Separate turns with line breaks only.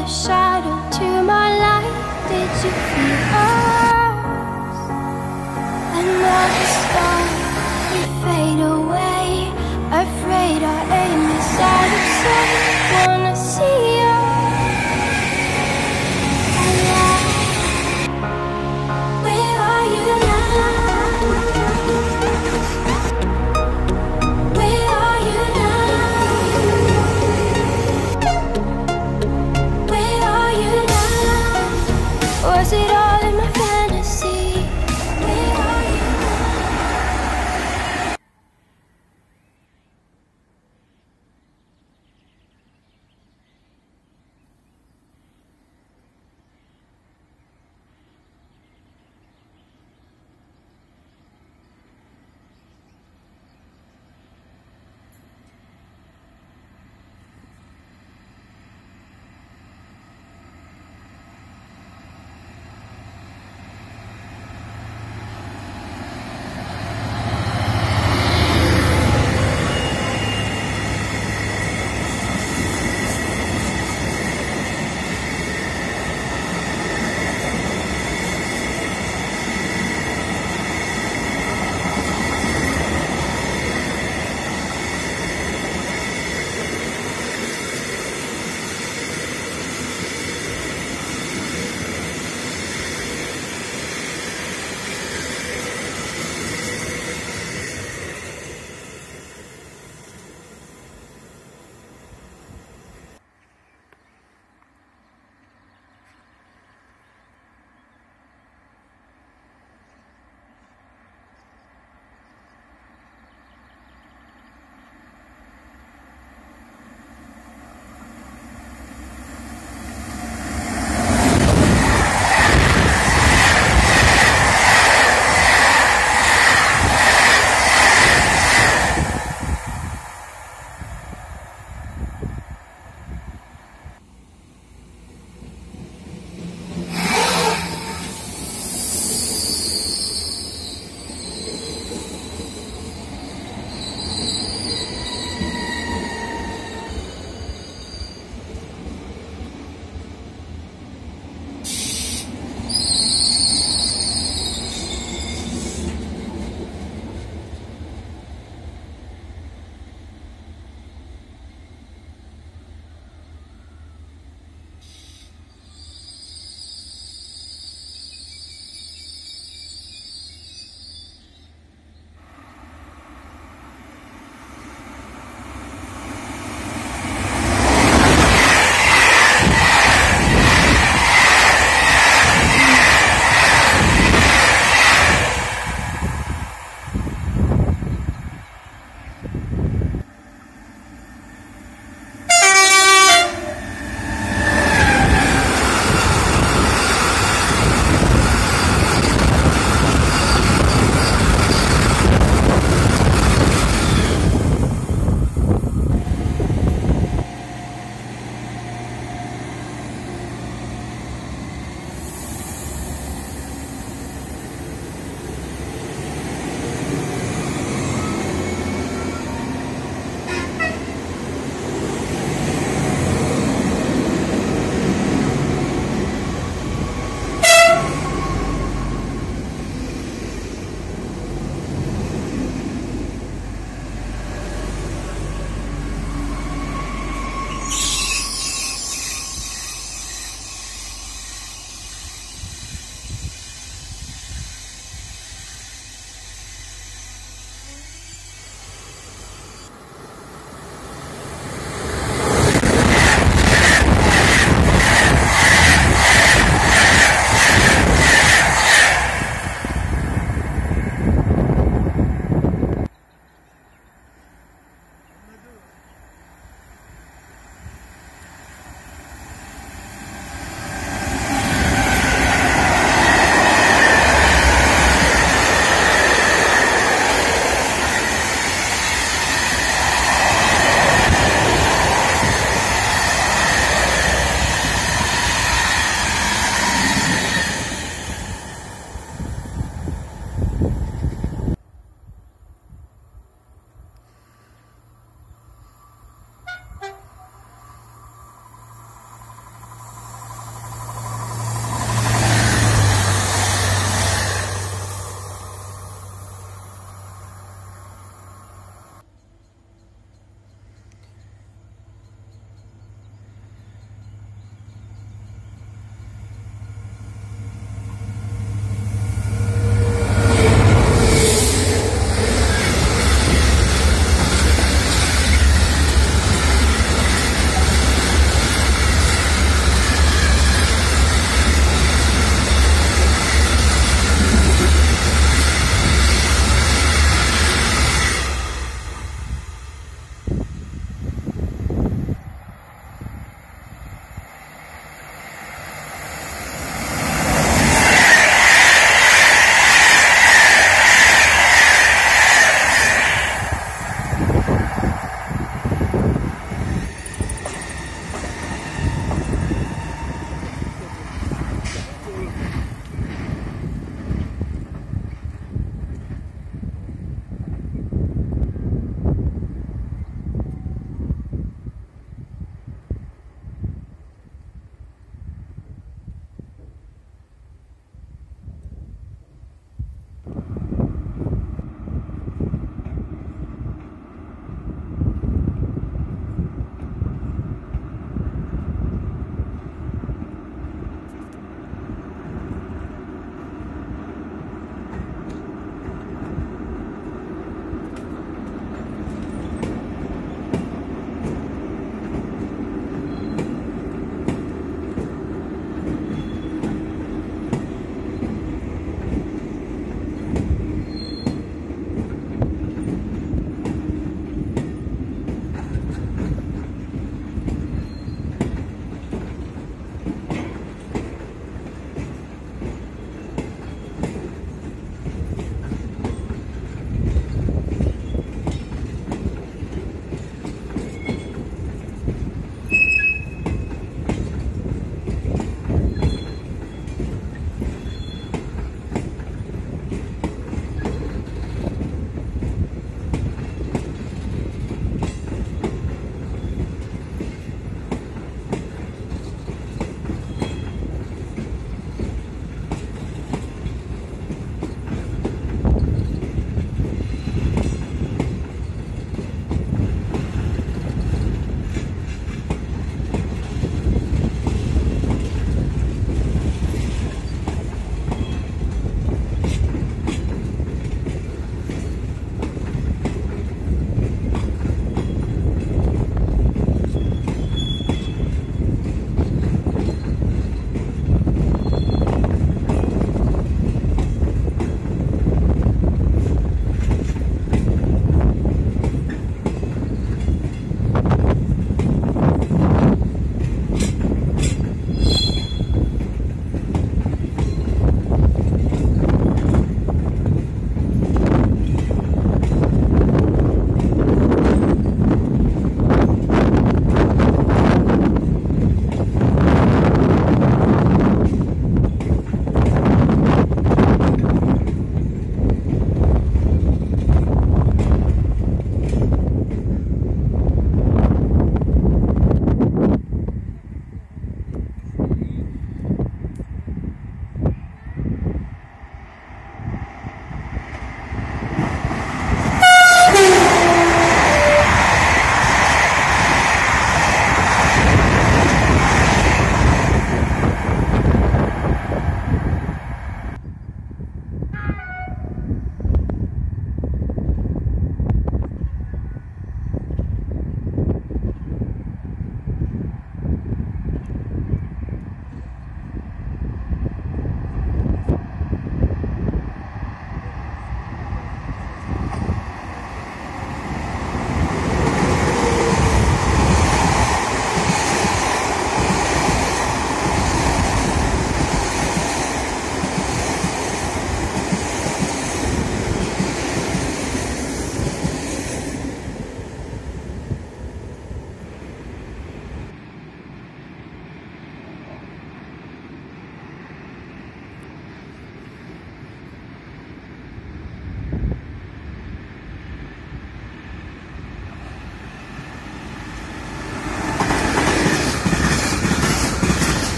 The side